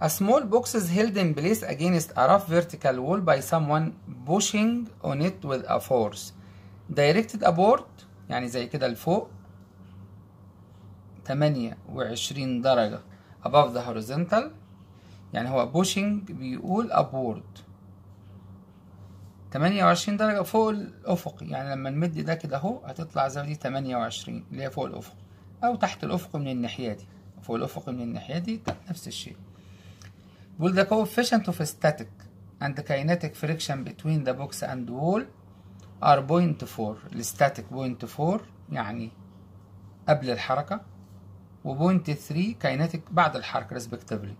A small box is held in place against a rough vertical wall by someone pushing on it with a force. Directed upward يعني زي كده لفوق. 28 درجة. Above the horizontal. يعني هو pushing بيقول upward 28 درجة فوق الأفق. يعني لما نمد ده كده أهو هتطلع زاوية دي 28 اللي هي فوق الأفق. أو تحت الأفق من الناحية دي. فوق الأفق من الناحية دي نفس الشيء. بيقول the coefficient of static and kinetic friction between the box and wall are 0.4 الستاتيك 0.4 يعني قبل الحركة و 0.3 kinetic بعد الحركة respectively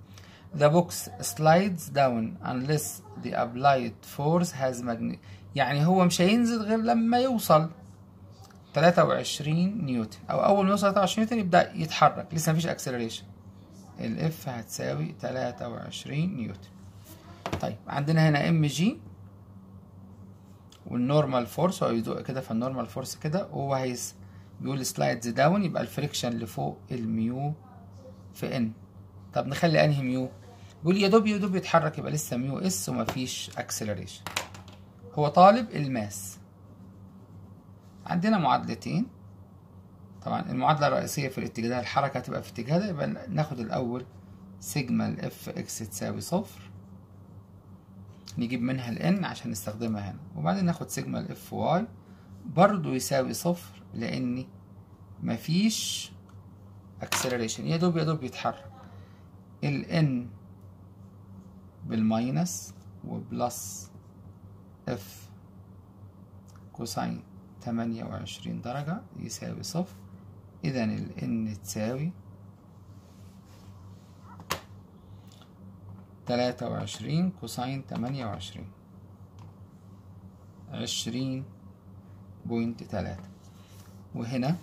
The box slides down unless the applied force has magnet يعني هو مش هينزل غير لما يوصل 23 نيوتن أو اول ما يوصل 23 نيوتن يبدا يتحرك لسه مفيش acceleration ال F هتساوي 23 نيوتن. طيب عندنا هنا mg وال normal force هو يدق كده فال normal force كده وهو هيس بيقول slides down يبقى ال friction اللي فوق ال mu في N طب نخلي انهي mu بيقول يا دوب يا دوب يتحرك يبقى لسه mu s ومفيش acceleration هو طالب ال mass. عندنا معادلتين. طبعا. المعادلة الرئيسية في الاتجاه الحركة هتبقى في اتجاه ده يبقى ناخد الأول sigma ال F x تساوي صفر نجيب منها ال N عشان نستخدمها هنا. وبعدين ناخد sigma ال F y برضو يساوي صفر لأن مفيش acceleration يا دوب يا دوب يتحرك. ال N بال minus و plus F cosine تمانية وعشرين درجة يساوي صفر. إذا ال n تساوي تلاتة وعشرين cosine تمانية وعشرين. عشرين point تلاتة. وهنا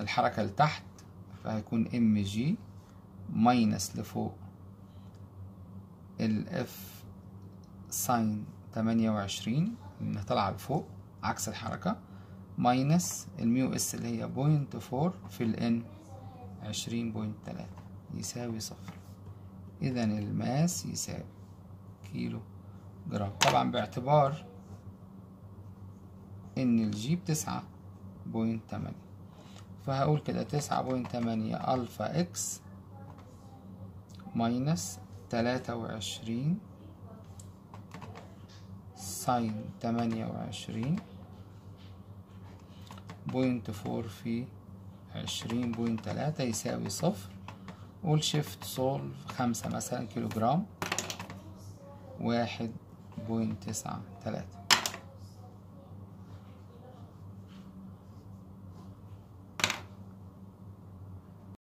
الحركة لتحت فهيكون mg minus لفوق ال F sine تمانية وعشرين. انها طالعة لفوق عكس الحركة. minus ال mu s اللي هي point four في ال N عشرين point تلاتة يساوي صفر. اذا ال mass يساوي كيلو جرام. طبعا باعتبار إن ال g بتسعة point تمانية. فهقول كده تسعة point تمانية alpha X minus تلاتة وعشرين sine تمانية وعشرين point four في عشرين point تلاتة يساوي صفر. قول shift solve خمسة مثلا كيلو جرام واحد بوينت تسعة تلاتة.